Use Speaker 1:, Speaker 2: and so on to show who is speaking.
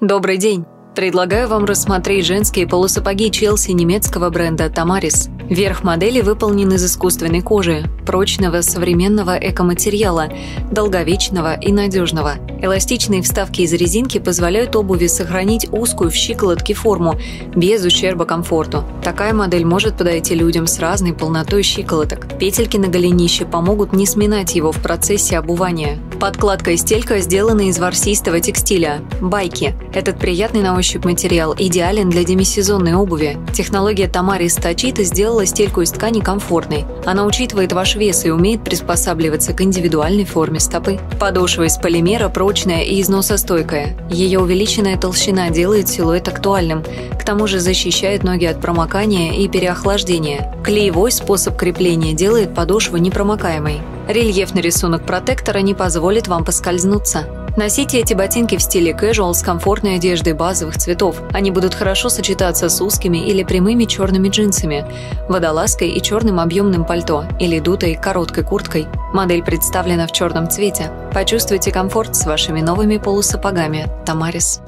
Speaker 1: Добрый день! Предлагаю вам рассмотреть женские полусапоги Челси немецкого бренда Тамарис. Верх модели выполнен из искусственной кожи, прочного современного экоматериала, долговечного и надежного. Эластичные вставки из резинки позволяют обуви сохранить узкую в щиколотке форму, без ущерба комфорту. Такая модель может подойти людям с разной полнотой щиколоток. Петельки на голенище помогут не сминать его в процессе обувания. Подкладка и стелька сделаны из ворсистого текстиля – байки. Этот приятный на ощупь материал идеален для демисезонной обуви. Технология Тамарис Тачита сделала стельку из ткани комфортной. Она учитывает ваш вес и умеет приспосабливаться к индивидуальной форме стопы. Подошва из полимера прочная и износостойкая. Ее увеличенная толщина делает силуэт актуальным. К тому же защищает ноги от промокания и переохлаждения. Клеевой способ крепления делает подошву непромокаемой. Рельефный рисунок протектора не позволит вам поскользнуться. Носите эти ботинки в стиле casual с комфортной одеждой базовых цветов. Они будут хорошо сочетаться с узкими или прямыми черными джинсами, водолазкой и черным объемным пальто или дутой короткой курткой. Модель представлена в черном цвете. Почувствуйте комфорт с вашими новыми полусапогами. Тамарис.